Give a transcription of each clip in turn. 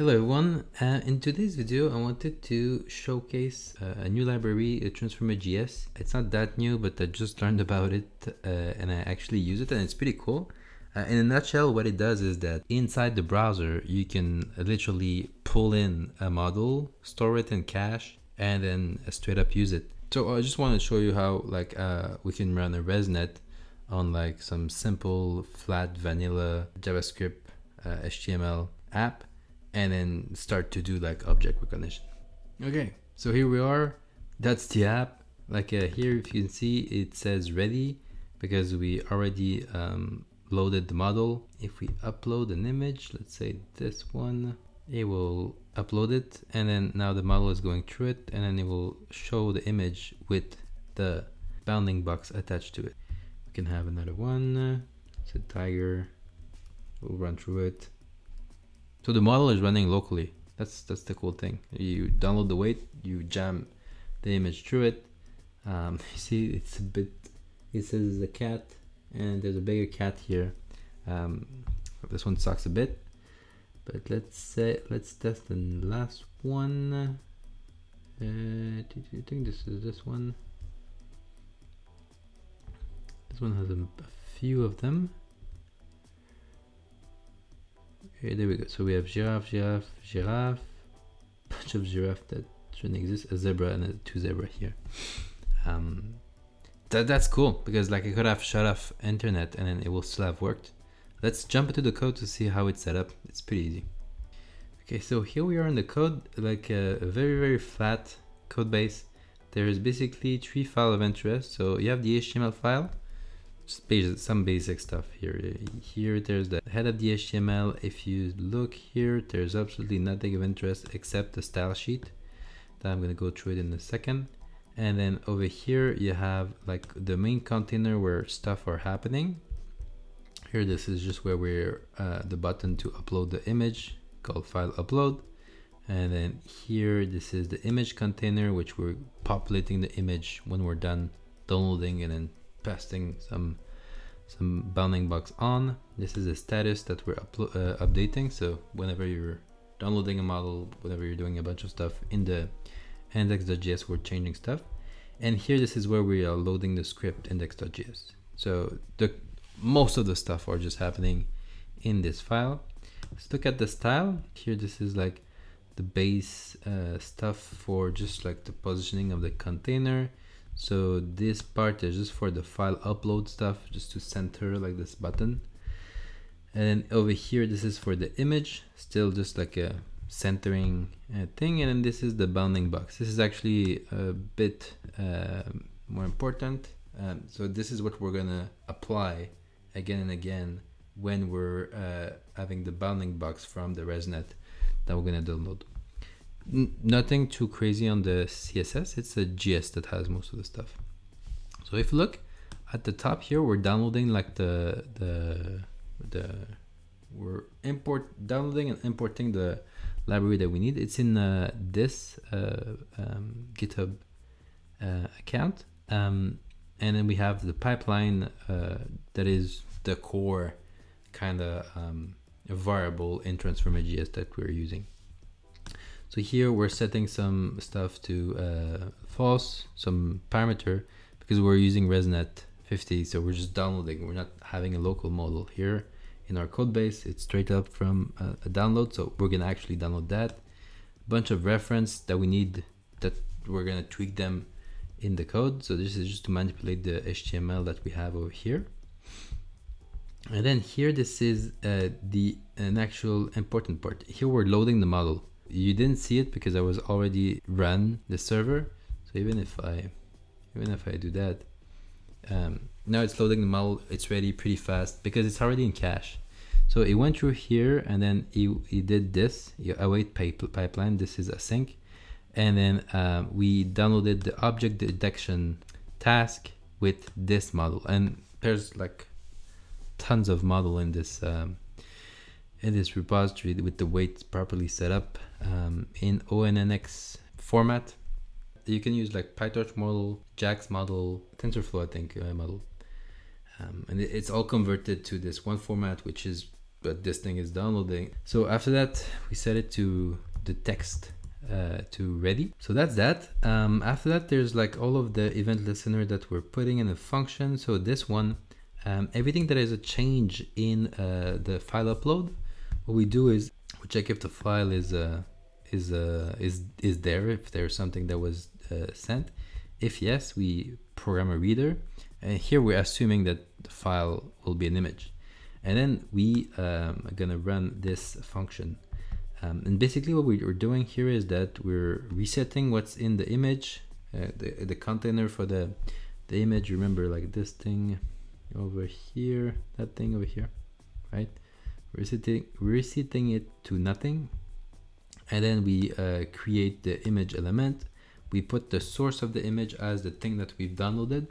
Hello everyone, uh, in today's video I wanted to showcase uh, a new library, Transformer.js. It's not that new but I just learned about it uh, and I actually use it and it's pretty cool. Uh, in a nutshell what it does is that inside the browser you can literally pull in a model, store it in cache and then straight up use it. So I just want to show you how like uh, we can run a ResNet on like some simple flat vanilla JavaScript HTML uh, app and then start to do like object recognition. Okay, so here we are. That's the app. Like uh, here, if you can see, it says ready because we already um, loaded the model. If we upload an image, let's say this one, it will upload it and then now the model is going through it and then it will show the image with the bounding box attached to it. We can have another one. It's a tiger. We'll run through it. So the model is running locally. That's that's the cool thing. You download the weight, you jam the image through it. Um, you see, it's a bit. It says it's a cat, and there's a bigger cat here. Um, this one sucks a bit, but let's say let's test the last one. Uh, do you think this is this one? This one has a, a few of them. Okay, there we go. So we have giraffe, giraffe, giraffe, bunch of giraffe that shouldn't exist, a zebra and a two zebra here. Um, that, that's cool because like I could have shut off internet and then it will still have worked. Let's jump into the code to see how it's set up. It's pretty easy. Okay, so here we are in the code, like a, a very, very flat code base. There is basically three file of interest. So you have the HTML file, some basic stuff here. Here there's the head of the HTML. If you look here, there's absolutely nothing of interest except the style sheet. That I'm gonna go through it in a second. And then over here you have like the main container where stuff are happening. Here this is just where we're uh, the button to upload the image called file upload. And then here this is the image container which we're populating the image when we're done downloading and then pasting some some bounding box on. This is a status that we're uh, updating. So whenever you're downloading a model, whenever you're doing a bunch of stuff in the index.js, we're changing stuff. And here, this is where we are loading the script index.js. So the most of the stuff are just happening in this file. Let's look at the style. Here, this is like the base uh, stuff for just like the positioning of the container. So this part is just for the file upload stuff, just to center like this button. And then over here, this is for the image, still just like a centering uh, thing. And then this is the bounding box. This is actually a bit uh, more important. Um, so this is what we're gonna apply again and again when we're uh, having the bounding box from the ResNet that we're gonna download nothing too crazy on the CSS. It's a JS that has most of the stuff. So if you look at the top here, we're downloading like the the the we're import downloading and importing the library that we need. It's in uh, this uh, um, GitHub uh, account, um, and then we have the pipeline uh, that is the core kind of um, variable in Transformer.js that we're using. So here we're setting some stuff to uh, false, some parameter, because we're using ResNet 50. So we're just downloading, we're not having a local model here in our code base. It's straight up from a, a download. So we're gonna actually download that. Bunch of reference that we need that we're gonna tweak them in the code. So this is just to manipulate the HTML that we have over here. And then here, this is uh, the an actual important part. Here we're loading the model you didn't see it because I was already run the server. So even if I, even if I do that, um, now it's loading the model. It's ready pretty fast because it's already in cache. So it went through here and then it, did this. You await pipeline. This is async. And then um, we downloaded the object detection task with this model. And there's like tons of model in this um, in this repository with the weights properly set up um, in ONNX format. You can use like PyTorch model, JAX model, TensorFlow, I think, uh, model. Um, and it's all converted to this one format, which is but this thing is downloading. So after that, we set it to the text uh, to ready. So that's that. Um, after that, there's like all of the event listener that we're putting in a function. So this one, um, everything that is a change in uh, the file upload, what we do is we check if the file is uh, is uh, is is there, if there's something that was uh, sent. If yes, we program a reader. And here we're assuming that the file will be an image. And then we um, are gonna run this function. Um, and basically what we're doing here is that we're resetting what's in the image, uh, the, the container for the, the image. Remember like this thing over here, that thing over here, right? Resetting, resetting it to nothing. And then we uh, create the image element. We put the source of the image as the thing that we've downloaded.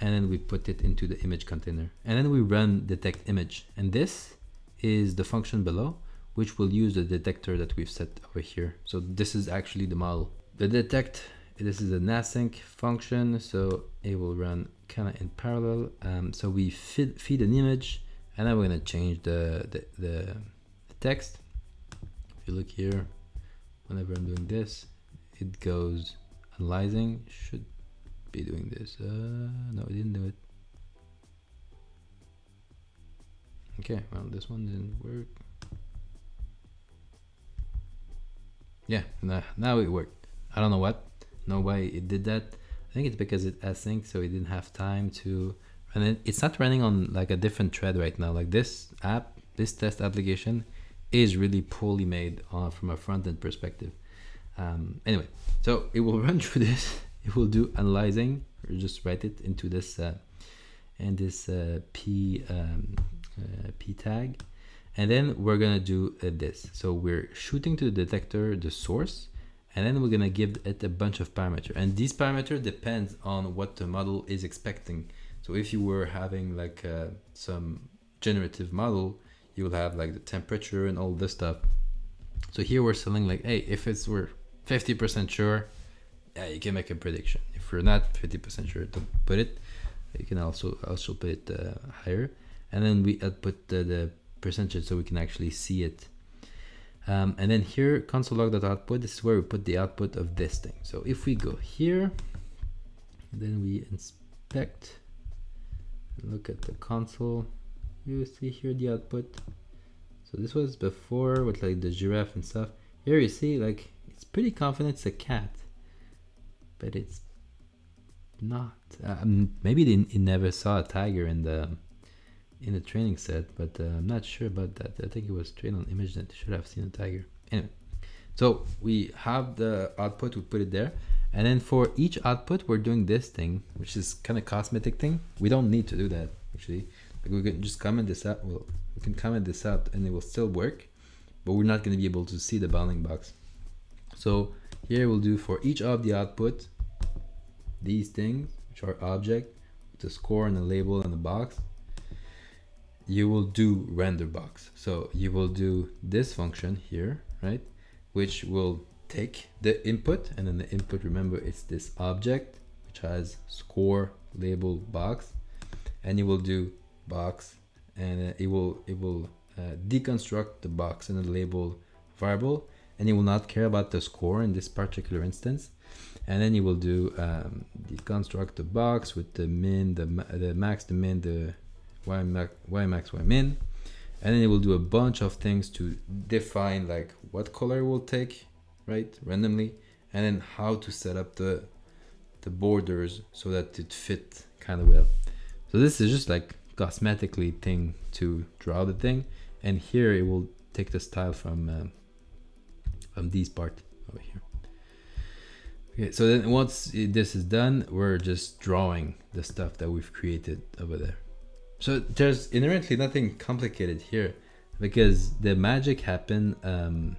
And then we put it into the image container. And then we run detect image. And this is the function below which will use the detector that we've set over here. So this is actually the model. The detect, this is a async function, so it will run kind of in parallel. Um, so we feed, feed an image, and then we're gonna change the, the, the, text. If you look here, whenever I'm doing this, it goes analyzing, should be doing this. Uh, no, it didn't do it. Okay, well, this one didn't work. Yeah, nah, now it worked. I don't know what, know why it did that. I think it's because it async, so it didn't have time to run it. It's not running on like a different thread right now. Like this app, this test application is really poorly made on, from a front end perspective. Um, anyway, so it will run through this. It will do analyzing, or just write it into this uh, and this uh, p um, uh, p tag and then we're gonna do uh, this so we're shooting to the detector the source and then we're gonna give it a bunch of parameter and these parameter depends on what the model is expecting so if you were having like uh, some generative model you will have like the temperature and all this stuff so here we're selling like hey if it's we're 50% sure yeah you can make a prediction if we're not 50% sure to put it you can also also put it uh, higher and then we output the, the percentage so we can actually see it. Um, and then here console log.output, this is where we put the output of this thing. So if we go here, then we inspect, look at the console, you see here the output. So this was before with like the giraffe and stuff. Here you see like, it's pretty confident it's a cat, but it's not. Um, maybe they, they never saw a tiger in the in the training set, but uh, I'm not sure about that. I think it was trained on image that should have seen a tiger. Anyway, so we have the output, we put it there. And then for each output, we're doing this thing, which is kind of cosmetic thing. We don't need to do that actually. Like we can just comment this out. Well, we can comment this out and it will still work, but we're not going to be able to see the bounding box. So here we'll do for each of the output, these things, which are object, with a score and a label and a box you will do render box. So you will do this function here, right? Which will take the input and then the input, remember it's this object, which has score label box and you will do box and uh, it will, it will uh, deconstruct the box and the label variable and you will not care about the score in this particular instance and then you will do um, deconstruct the box with the min the, the max the min the y max, y max, y min. And then it will do a bunch of things to define like what color it will take, right, randomly, and then how to set up the the borders so that it fit kind of well. So this is just like cosmetically thing to draw the thing, and here it will take the style from um, from this part over here. Okay, so then once this is done, we're just drawing the stuff that we've created over there. So there's inherently nothing complicated here because the magic happened um,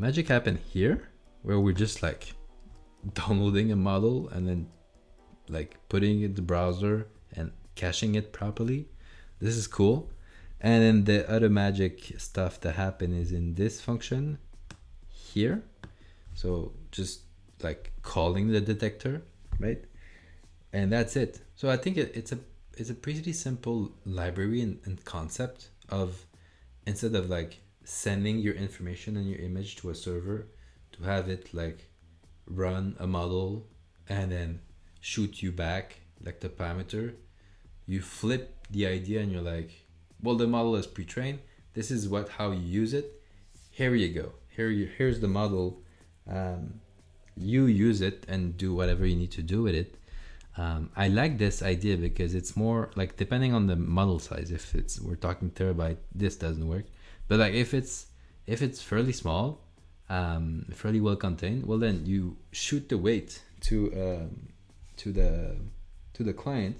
magic happen here where we're just like downloading a model and then like putting it in the browser and caching it properly. This is cool. And then the other magic stuff that happen is in this function here. So just like calling the detector, right? And that's it. So I think it, it's a it's a pretty simple library and, and concept of instead of like sending your information and your image to a server to have it like run a model and then shoot you back like the parameter. You flip the idea and you're like well the model is pre-trained. This is what how you use it. Here you go. Here you here's the model. Um, you use it and do whatever you need to do with it. Um, i like this idea because it's more like depending on the model size if it's we're talking terabyte this doesn't work but like if it's if it's fairly small um, fairly well contained well then you shoot the weight to um, to the to the client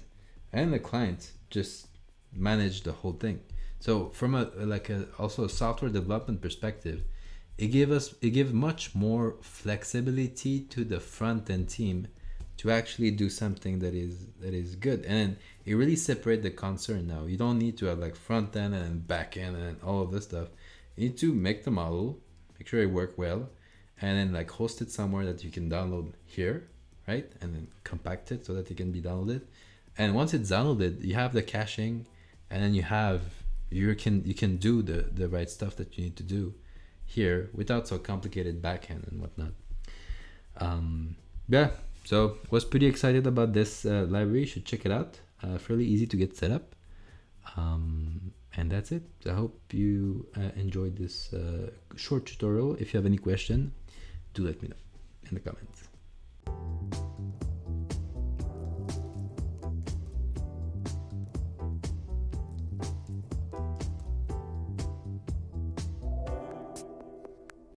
and the client just manage the whole thing. So from a like a also a software development perspective it give us it give much more flexibility to the front end team to actually do something that is that is good. And it really separate the concern now. You don't need to have like front end and back end and all of this stuff. You need to make the model make sure it work well and then like host it somewhere that you can download here right? And then compact it so that it can be downloaded. And once it's downloaded you have the caching and then you have you can you can do the the right stuff that you need to do here without so complicated backend and whatnot. Um yeah so was pretty excited about this uh, library. You should check it out. Uh, fairly easy to get set up. Um and that's it. I hope you uh, enjoyed this uh, short tutorial. If you have any question do let me know in the comments